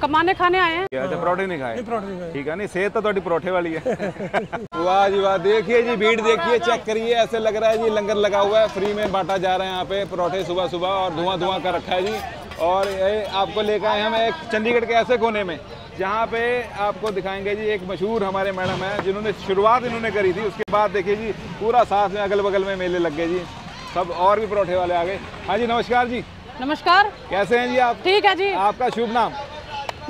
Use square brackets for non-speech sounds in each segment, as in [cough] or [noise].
कमाने खाने आए हैं अच्छा परोठे नहीं खाए ਪਰੌਂਠੇ ਨਹੀਂ ਖਾਏ ठीक है नहीं सेहत तो थोड़ी परोठे वाली है वाह जी वाह देखिए जी भीड़ देखिए चेक करिए ऐसे लग रहा है जी लंगर लगा हुआ है फ्री में बांटा जा रहा है यहाँ पे परोठे सुबह सुबह और धुआं धुआं कर रखा है जी और ये आपको लेकर आए हम एक चंडीगढ़ के ऐसे कोने में जहाँ पे आपको दिखाएंगे जी एक मशहूर हमारे मैडम है जिन्होंने शुरुआत इन्होंने करी थी उसके बाद देखिए जी पूरा साथ में अगल बगल में मेले लग गए जी सब और भी परोठे वाले आ गए हाँ जी नमस्कार जी नमस्कार कैसे हैं जी आप ठीक है जी आपका शुभ नाम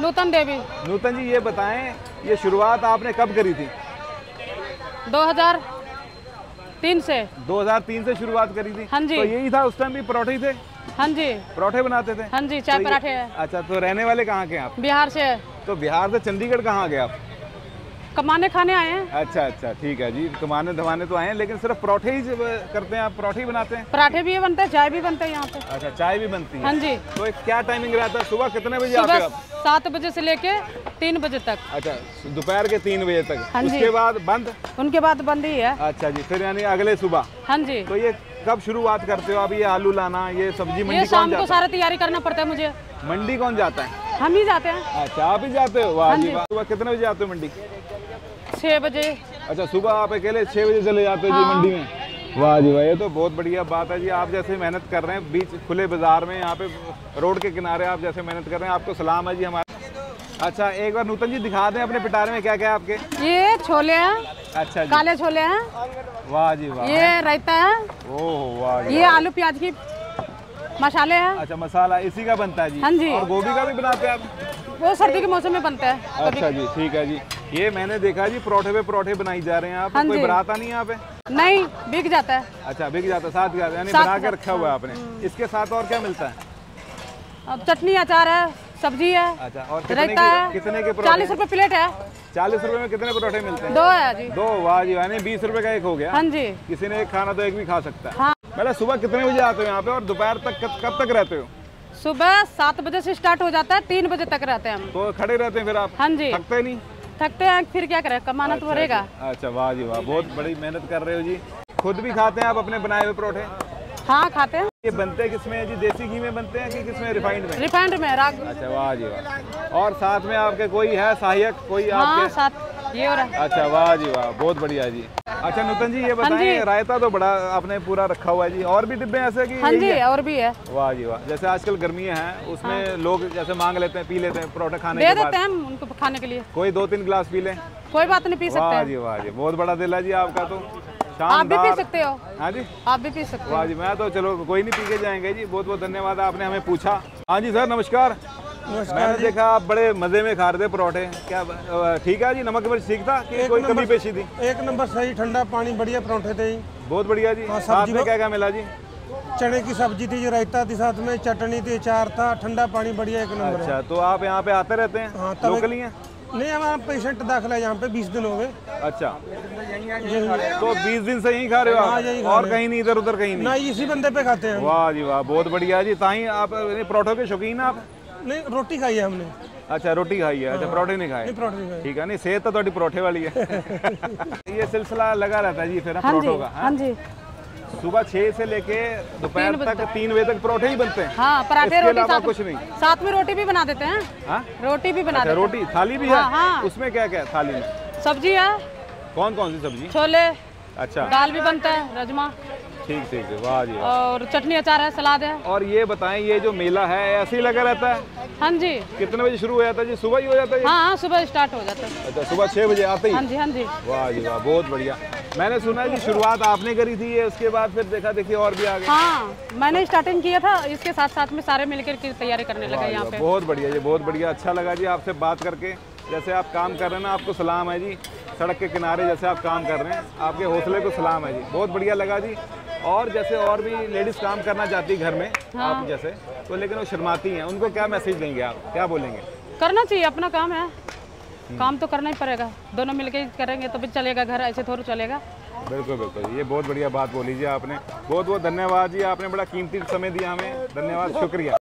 नूतन देवी। नूतन जी ये बताएँ ये शुरुआत आपने कब करी थी? 2003 से। 2003 से शुरुआत करी थी? हाँ जी। तो यही था उस टाइम भी परोठे थे? हाँ जी। परोठे बनाते थे? हाँ जी चाय तो पराठे अच्छा तो रहने वाले कहाँ के आप? बिहार से। तो बिहार से चंडीगढ़ कहाँ गए आप? कमाने खाने आए हैं। अच्छा अच्छा ठीक है जी। कमाने धमाने तो आए हैं लेकिन सिर्फ़ परोठे ही करते हैं आप परोठे ही बनाते हैं? पराठे भी बनते हैं चाय भी बनते हैं यहाँ पे। अच्छा चाय भी बनती है। हाँ जी। तो एक क्या टाइमिंग रहता है? सुबह कितने बजे आते हैं सात बजे से लेके तीन बजे तक। अच्छा दोपहर के तीन बजे तक। हाँ। उसके बाद बंद? उनके बाद बंद ही है। अच्छा जी फिर यानी अगले सुबह। हाँ जी। तो ये कब शुरुआत करते हो आप? ये आलू लाना ये सब्ज़ी मंडी कौन शाम को सारा तैयारी करना पड़ता है मुझे। मंडी कौन जाता है? हम ही जाते हैं। अच्छा आप ही जाते हो? वाह हाँ जी जी। वाह। सुबह कितने बजे आते हो मंडी? छः बजे। अच्छा सुबह आप अकेले छः बजे चले जाते हो जी हाँ। मंडी में? वाह जी वाह ये तो बहुत बढ़िया बात है जी। आप जैसे मेहनत कर रहे हैं बीच खुले बाज़ार में यहाँ पे रोड के किनारे आप जैसे मेहनत कर रहे हैं आपको सलाम है जी हमारे। अच्छा एक बार नूतन जी दिखा दें अपने पिटारे में क्या क्या आपके? ये छोले हैं। अच्छा जी। काले छोले हैं। वाह जी वाह। ये रायता है। ओह वाह ये आलू प्याज की मसाले हैं। अच्छा मसाला इसी का बनता है जी? हाँ जी। और गोभी का भी बनाते हैं आप? वो सर्दी के मौसम में बनता है। अच्छा जी ठीक है जी। ये मैंने देखा जी परोठे पे परोठे बनाई जा रहे हैं आप। हाँ कोई। बनाता नहीं यहाँ पे? नहीं बिक जाता है। अच्छा बिक जाता है, साथ है, यानी बना के रखा हुआ है आपने। इसके साथ और क्या मिलता है? अब चटनी अचार है सब्ज़ी है अच्छा और कितने के है। कितने के चालीस रुपए प्लेट है। चालीस रूपए में कितने परोठे मिलते हैं? दो है जी। दो वाह जी यानी बीस रूपए का एक हो गया। हाँ जी। किसी ने एक खाना तो एक भी खा सकता है। हाँ। पहले सुबह कितने बजे आते हो यहाँ पे और दोपहर तक कब, कब तक रहते हो? सुबह सात बजे से स्टार्ट हो जाता है तीन बजे तक रहते हैं हम। तो खड़े रहते हैं फिर आप? हाँ जी। थकते नहीं? थकते हैं फिर क्या करें? कमाना तो पड़ेगा। अच्छा। वाह जी वाह बहुत बड़ी मेहनत कर रहे हो जी। खुद भी खाते हैं आप अपने बनाए हुए परोठे? हाँ खाते हैं। ये बनते हैं किसमें जी? देसी घी में बनते हैं कि किसमें रिफाइंड में? रिफाइंड में राग अच्छा वाह जी वाह। और साथ में आपके कोई है सहायक? कोई हाँ आपके साथ ये हो रहा अच्छा वाह जी वाह बहुत बढ़िया जी। अच्छा नूतन जी ये बताएँ हाँ रायता तो बड़ा आपने पूरा रखा हुआ है जी और भी डिब्बे ऐसे कि हाँ जी? और भी है। वाह जी वाह जैसे आजकल गर्मियाँ हैं उसमें हाँ। लोग जैसे मांग लेते हैं पी लेते हैं परोठे खाने दे के देते हैं हम उनको खाने के लिए। कोई दो तीन गिलास पी लें। कोई बात नहीं पी सकते वाह जी वाह जी बहुत बड़ा दिल है जी आपका तो। आप भी पी सकते हो। हाँ जी। आप भी पी सकते हो। वाह जी मैं तो चलो कोई नहीं पी के जाएँगे जी बहुत बहुत धन्यवाद आपने हमें पूछा। हाँ जी सर नमस्कार। मैंने देखा आप बड़े मज़े में खा रहे थे परोठे। क्या ठीक है जी? नमक मिर्च ठीक था कि कोई कमी पेशी थी? एक नंबर सही ठंडा पानी बढ़िया परोंठे थे बहुत बढ़िया जी। हाँ, साथ में क्या क्या मिला जी? चने की सब्ज़ी थी जो रायता थी साथ में चटनी थी अचार था ठंडा पानी बढ़िया एक नंबर अच्छा तो आप यहाँ पे आते रहते हैं? हाँ, लोकल ही हैं? नहीं हमारा पेशेंट दाखिला है यहाँ पे बीस दिन हो गए। अच्छा। तो 20 दिन से यहीं खा रहे हो हाँ, आप? और कहीं नहीं इधर उधर कहीं नहीं? ना इसी बंदे पे खाते हैं वाह जी वाह बहुत बढ़िया जी। ताई आप परोठों के शौकीन आप? नहीं रोटी खाई है हमने। अच्छा रोटी खाई है। अच्छा परोठे नहीं खाए? नहीं परोठे नहीं खाए। ठीक है नहीं सेहत तो थोड़ी परोठे वाली है। [laughs] ये सिलसिला लगा रहता है जी फिर हाँ जी परोठों का हाँ? हाँ जी। सुबह छह से लेके दोपहर तीन बजे तक तीन बजे तक परोठे ही बनते हैं। हाँ पराठे रोटी साथ कुछ नहीं। साथ में रोटी भी बना देते हैं। हाँ? रोटी भी बना अच्छा देते रोटी थाली भी है? हाँ, हाँ। उसमें क्या क्या है थाली में? सब्ज़ी है। कौन कौन सी सब्ज़ी? छोले। अच्छा। दाल भी बनता है राजमा। ठीक ठीक है वाह जी और चटनी अचार है सलाद है। और ये बताएँ ये जो मेला है ऐसे ही लगा रहता है? हाँ जी। कितने बजे शुरू हो जाता है जी? सुबह ही हो जाता है हाँ हाँ सुबह स्टार्ट हो जाता है। अच्छा सुबह छह बजे आते ही? हाँ जी हाँ जी। वाह जी वाह बहुत बढ़िया। मैंने सुना है कि शुरुआत आपने करी थी ये उसके बाद फिर देखा देखिए और भी आगे हाँ मैंने स्टार्टिंग किया था इसके साथ साथ में सारे मिलकर की तैयारी करने लगे यहाँ पे। बहुत बढ़िया जी बहुत बढ़िया। अच्छा लगा जी आपसे बात करके। जैसे आप काम कर रहे हैं ना आपको सलाम है जी। सड़क के किनारे जैसे आप काम कर रहे हैं आपके हौसले को सलाम है जी। बहुत बढ़िया लगा जी। और जैसे और भी लेडीज़ काम करना चाहती है घर में हाँ। आप जैसे तो लेकिन वो शर्माती हैं। उनको क्या मैसेज देंगे आप? क्या बोलेंगे? करना चाहिए अपना काम है। काम तो करना ही पड़ेगा। दोनों मिलके करेंगे तो भी चलेगा घर ऐसे थोड़ा चलेगा। बिल्कुल बिल्कुल। ये बहुत बढ़िया बात बोली जी आपने। बहुत बहुत धन्यवाद जी आपने बड़ा कीमती समय दिया हमें। धन्यवाद शुक्रिया।